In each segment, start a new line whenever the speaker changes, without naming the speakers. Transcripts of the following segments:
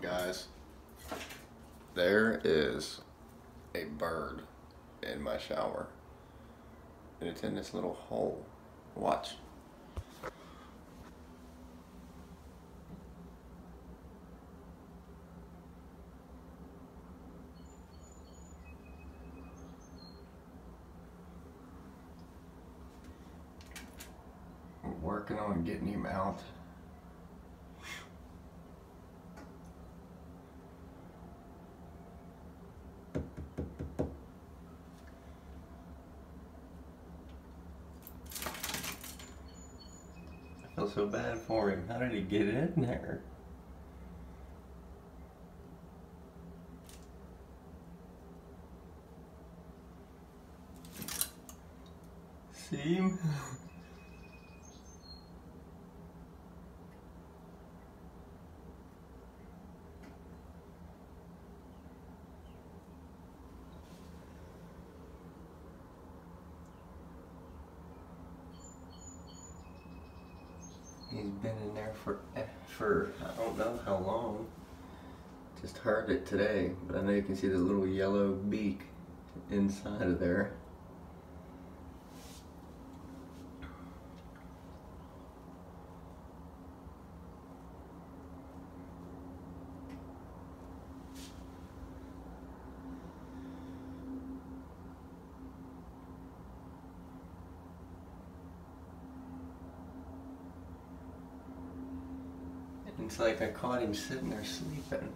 Guys, there is a bird in my shower. And it's in this little hole. Watch. Working on getting him out. Feel so bad for him. How did he get in there? See him? He's been in there for for I don't know how long. Just heard it today, but I know you can see the little yellow beak inside of there. It's like I caught him sitting there sleeping.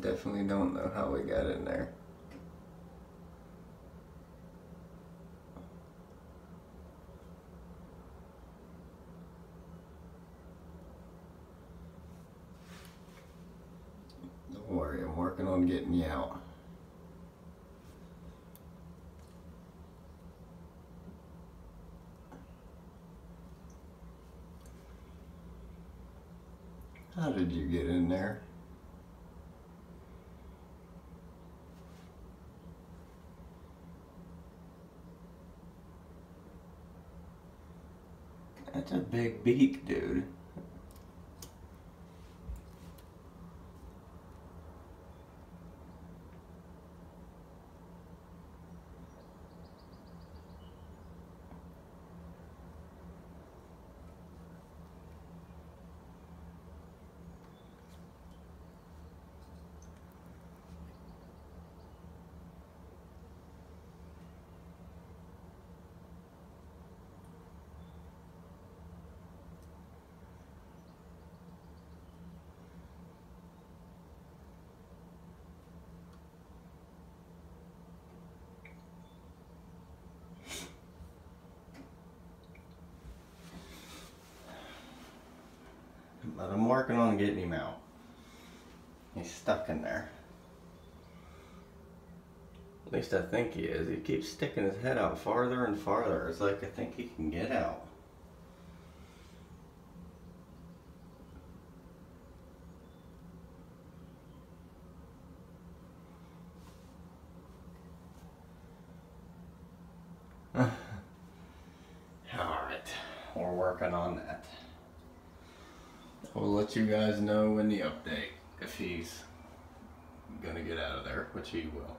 Definitely don't know how we got in there. Don't worry, I'm working on getting you out. How did you get in there? That's a big beak, dude. But I'm working on getting him out. He's stuck in there. At least I think he is. He keeps sticking his head out farther and farther. It's like I think he can get out. Alright, we're working on that. We'll let you guys know in the update if he's gonna get out of there, which he will.